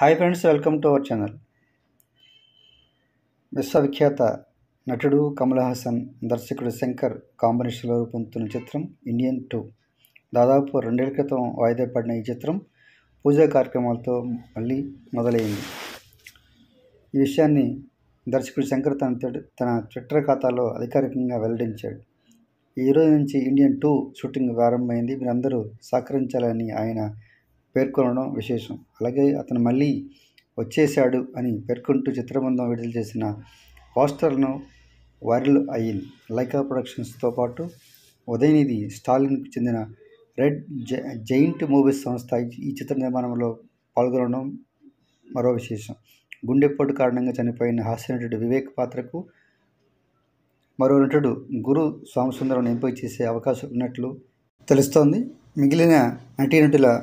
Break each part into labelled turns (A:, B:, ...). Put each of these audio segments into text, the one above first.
A: Hi friends welcome to our channel. విశ్వవిఖ్యాత నటుడు కమల్ హాసన్ దర్శకుడు శంకర్ కాంబినేషన్లో రూపొందుతున్న చిత్రం ఇండియన్ టూ. దాదాపు రెండేళ్ళ క్రితం వాయిదా పడిన ఈ చిత్రం పూజా కార్యక్రమాలతో మళ్ళీ మొదలైంది. ఈ విషయాన్ని దర్శకుడు శంకర్ తన తన ట్విట్టర్ ఖాతాలో అధికారికంగా వెల్లడించాడు. ఈ రోజు నుంచి ఇండియన్ టూ షూటింగ్ ప్రారంభమైంది. మీరందరూ సహకరించాలని ఆయన పేర్కొనడం విశేషం. అలాగే అతను మళ్ళీ వచ్చేశాడు అని పేర్కొంటూ చిత్రబృందం విడుదల చేసిన పోస్టర్ను వైరల్ అయ్యింది లైకా ప్రొడక్షన్స్తో పాటు ఉదయనిధి స్టాలిన్కు చెందిన రెడ్ జైంట్ మూవీస్ సంస్థ ఈ- చిత్ర నిర్మాణంలో పాల్గొనడం మరో విశేషం. గుండెపోటు కారణంగా చనిపోయిన హాస్యనటుడు వివేక్ పాత్రకు మరో నటుడు గురు సోమసుందరం ఎంపిక చేసే అవకాశం ఉన్నట్లు తెలుస్తోంది. మిగిలిన నటీనటుల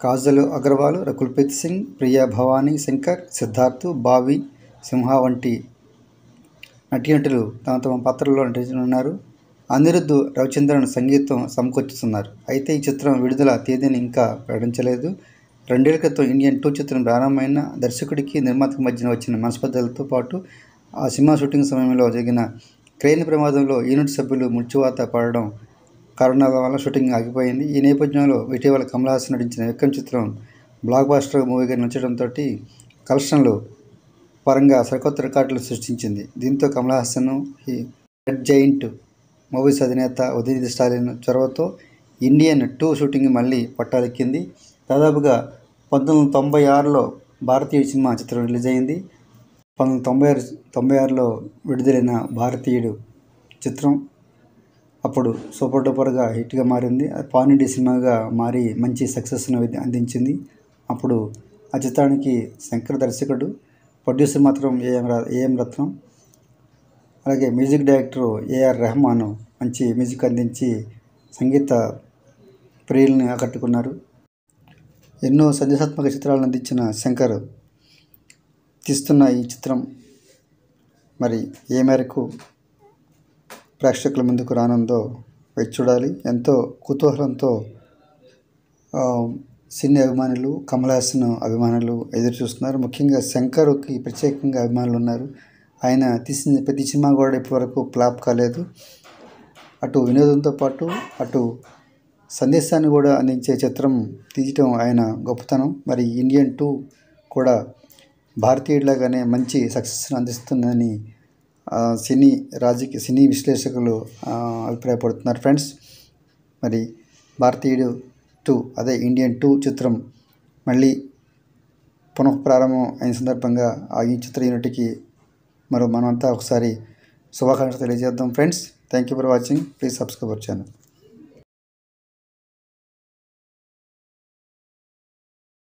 A: కాజల్ అగర్వాల్ రకుల్ప్రీత్ సింగ్ ప్రియా భవానీ శంకర్ సిద్ధార్థ్ బావి సింహ వంటి నటీనటులు తమ తమ పాత్రల్లో నటించనున్నారు. అనిరుద్ధ్ రవిచంద్రన్ సంగీతం సమకూర్చుతున్నారు. అయితే ఈ చిత్రం విడుదల తేదీని ఇంకా ప్రకటించలేదు. రెండేళ్ళ క్రితం ఇండియన్ టూ చిత్రం ప్రారంభమైన దర్శకుడికి నిర్మాతకి మధ్యన వచ్చిన మనస్పర్ధలతో పాటు ఆ సినిమా షూటింగ్ సమయంలో జరిగిన క్రేన్ ప్రమాదంలో యూనిట్ సభ్యులు మృత్యువాత పడడం కారణాల వల్ల షూటింగ్ ఆగిపోయింది. ఈ నేపథ్యంలో ఇటీవల కమల్ హాసన్ నటించిన విక్రమ్ చిత్రం బ్లాక్ బాస్టర్ మూవీగా నిలిచడంతో కలెక్షన్లు పరంగా సరికొత్త రికార్డులు సృష్టించింది. దీంతో కమల్ హాసన్ ఈ రెడ్ జైంట్ మూవీస్ అధినేత ఉదయనిధి స్టాలిన్ చొరవతో ఇండియన్ టూ షూటింగ్ మళ్ళీ పట్టాలెక్కింది. దాదాపుగా పంతొమ్మిది వందల తొంభై ఆరులో భారతీయ సినిమా చిత్రం రిలీజ్ అయింది. పంతొమ్మిది తొంభై ఆరు తొంభై ఆరులో విడుదలైన భారతీయుడు చిత్రం అప్పుడు సూపర్ డూపర్గా హిట్గా మారింది. అది పానిడి సినిమాగా మారి మంచి సక్సెస్ను అందించింది. అప్పుడు ఆ చిత్రానికి శంకర్ దర్శకుడు ప్రొడ్యూసర్ మాత్రం ఏఎం ఏఎం రత్నం. అలాగే మ్యూజిక్ డైరెక్టర్ ఏఆర్ రెహమాన్ మంచి మ్యూజిక్ అందించి సంగీత ప్రియుల్ని ఆకట్టుకున్నారు. ఎన్నో సందేశాత్మక చిత్రాలను అందించిన శంకర్ తీస్తున్న ఈ చిత్రం మరి ఏ మేరకు ప్రేక్షకుల ముందుకు రానుందో వేచి చూడాలి. ఎంతో కుతూహలంతో సినీ అభిమానులు కమల్ హాసన్ అభిమానులు ఎదురు చూస్తున్నారు. ముఖ్యంగా శంకర్కి ప్రత్యేకంగా అభిమానులు ఉన్నారు. ఆయన తీసిన ప్రతి సినిమా కూడా ఇప్పటివరకు ఫ్లాప్ కాలేదు. అటు వినోదంతో పాటు అటు సందేశాన్ని కూడా అందించే చిత్రం తీయటం ఆయన గొప్పతనం. మరి ఇండియన్ టూ కూడా భారతీయుడిలాగానే మంచి సక్సెస్ను అందిస్తుందని సినీ రాజకీయ సినీ విశ్లేషకులు అభిప్రాయపడుతున్నారు ఫ్రెండ్స్. మరి భారతీయుడు టూ అదే ఇండియన్ టూ చిత్రం మళ్ళీ పునః ప్రారంభం అయిన సందర్భంగా ఆ ఈ చిత్ర యూనిట్కి మరో మనమంతా ఒకసారి శుభాకాంక్షలు తెలియజేద్దాం friends. Thank you for watching please subscribe our channel